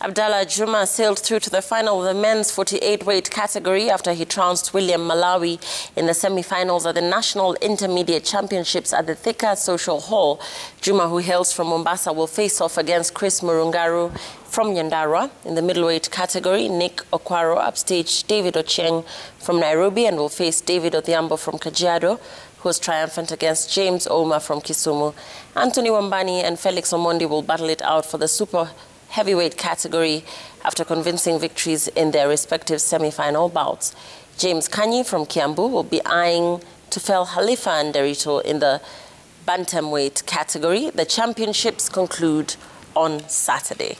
Abdallah Juma sailed through to the final of the men's 48 weight category after he trounced William Malawi in the semi-finals of the National Intermediate Championships at the Thika Social Hall. Juma, who hails from Mombasa, will face off against Chris Murungaru from Nyandarua in the middleweight category. Nick Okwaro upstage David Ochieng from Nairobi and will face David Odhiambo from Kajiado who was triumphant against James Ouma from Kisumu. Anthony Wambani and Felix Omondi will battle it out for the super heavyweight category after convincing victories in their respective semi-final bouts. James Kanyi from Kiambu will be eyeing Tufel Halifa and Derito in the bantamweight category. The championships conclude on Saturday.